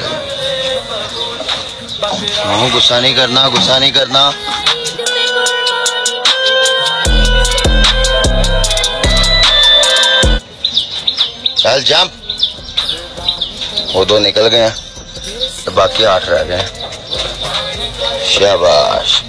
चल हाँ, गुस्सा नहीं करना गुस्सा नहीं करना। चल जंप वो दो निकल गए हैं तो बाकी आठ रह गए शाबाश।